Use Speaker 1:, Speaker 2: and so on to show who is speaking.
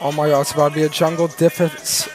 Speaker 1: Oh my god, it's about to be a jungle defense